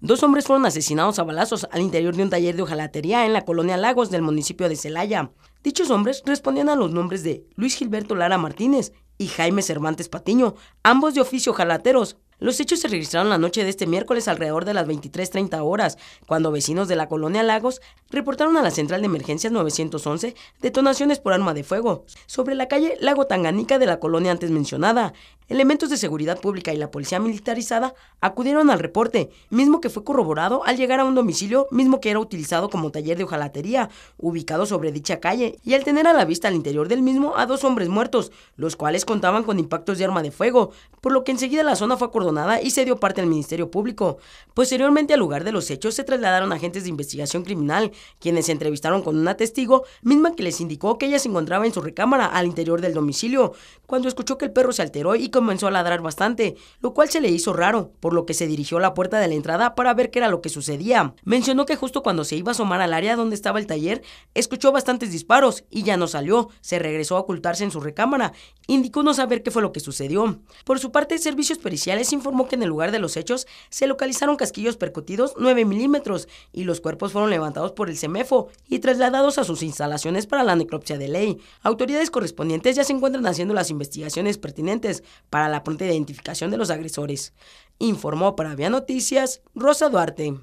Dos hombres fueron asesinados a balazos al interior de un taller de hojalatería en la colonia Lagos del municipio de Celaya. Dichos hombres respondían a los nombres de Luis Gilberto Lara Martínez y Jaime Cervantes Patiño, ambos de oficio jalateros, los hechos se registraron la noche de este miércoles alrededor de las 23.30 horas, cuando vecinos de la colonia Lagos reportaron a la central de emergencias 911 detonaciones por arma de fuego sobre la calle Lago Tanganica de la colonia antes mencionada. Elementos de seguridad pública y la policía militarizada acudieron al reporte, mismo que fue corroborado al llegar a un domicilio mismo que era utilizado como taller de hojalatería, ubicado sobre dicha calle, y al tener a la vista al interior del mismo a dos hombres muertos, los cuales contaban con impactos de arma de fuego, por lo que enseguida la zona fue acordonada y se dio parte al Ministerio Público. Posteriormente al lugar de los hechos se trasladaron agentes de investigación criminal, quienes se entrevistaron con una testigo, misma que les indicó que ella se encontraba en su recámara al interior del domicilio, cuando escuchó que el perro se alteró y comenzó a ladrar bastante, lo cual se le hizo raro, por lo que se dirigió a la puerta de la entrada para ver qué era lo que sucedía. Mencionó que justo cuando se iba a asomar al área donde estaba el taller, escuchó bastantes disparos y ya no salió, se regresó a ocultarse en su recámara, indicó no saber qué fue lo que sucedió. Por su parte, Servicios Periciales informó que en el lugar de los hechos se localizaron casquillos percutidos 9 milímetros y los cuerpos fueron levantados por el CEMEFO y trasladados a sus instalaciones para la necropsia de ley. Autoridades correspondientes ya se encuentran haciendo las investigaciones pertinentes para la pronta identificación de los agresores. Informó para Vía Noticias Rosa Duarte.